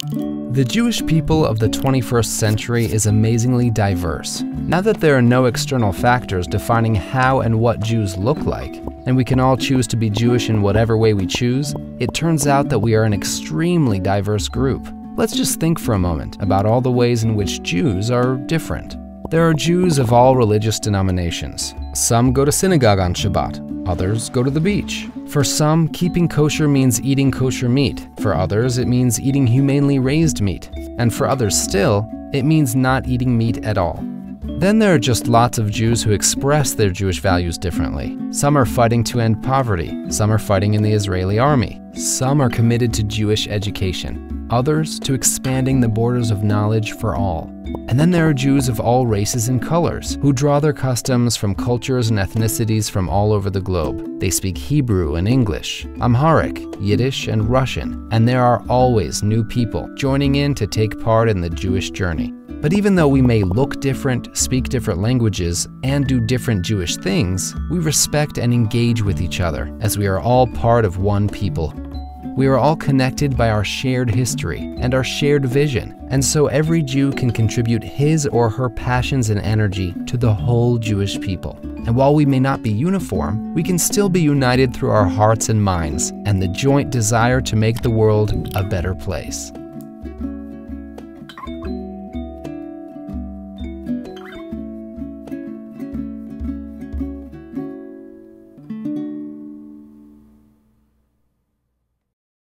The Jewish people of the 21st century is amazingly diverse. Now that there are no external factors defining how and what Jews look like, and we can all choose to be Jewish in whatever way we choose, it turns out that we are an extremely diverse group. Let's just think for a moment about all the ways in which Jews are different. There are Jews of all religious denominations. Some go to synagogue on Shabbat, others go to the beach. For some, keeping kosher means eating kosher meat. For others, it means eating humanely raised meat. And for others still, it means not eating meat at all. Then there are just lots of Jews who express their Jewish values differently. Some are fighting to end poverty, some are fighting in the Israeli army, some are committed to Jewish education, others to expanding the borders of knowledge for all. And then there are Jews of all races and colors who draw their customs from cultures and ethnicities from all over the globe. They speak Hebrew and English, Amharic, Yiddish, and Russian, and there are always new people joining in to take part in the Jewish journey. But even though we may look different, speak different languages, and do different Jewish things, we respect and engage with each other as we are all part of one people we are all connected by our shared history and our shared vision, and so every Jew can contribute his or her passions and energy to the whole Jewish people. And while we may not be uniform, we can still be united through our hearts and minds and the joint desire to make the world a better place.